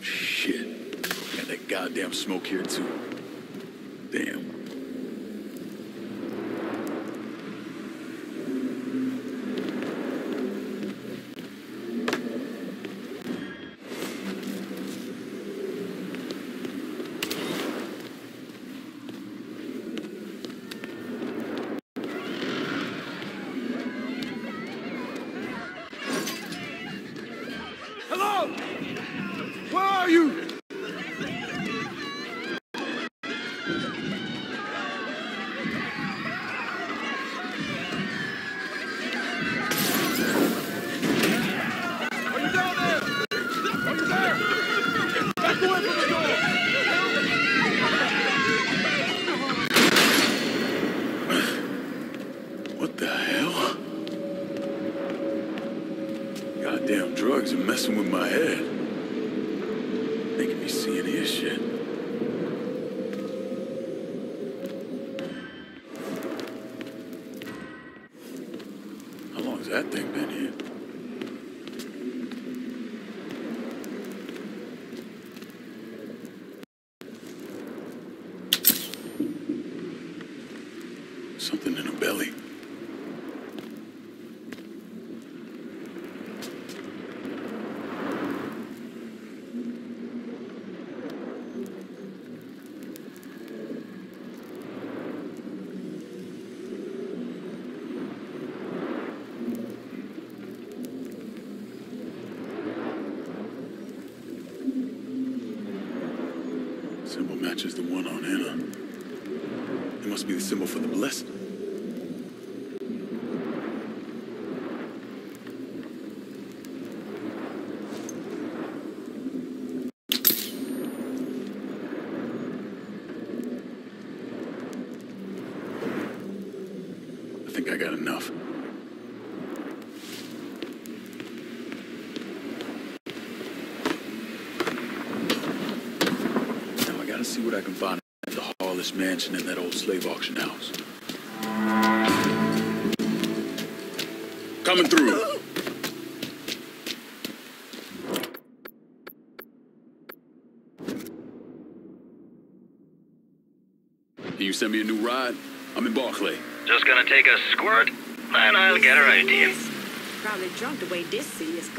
Shit. Got that goddamn smoke here, too. Damn. Hello? Where are you? Are you down Goddamn drugs are messing with my head. Making me see any of this shit. How long has that thing been here? Something in her belly. Symbol matches the one on Anna. It must be the symbol for the blessed. I think I got enough. Now I gotta see what I can find at the Harless Mansion and that old slave auction house. Coming through. Can you send me a new ride? I'm in Barclay. Just gonna take a squirt, and I'll get her out to. Probably drunk the way this city is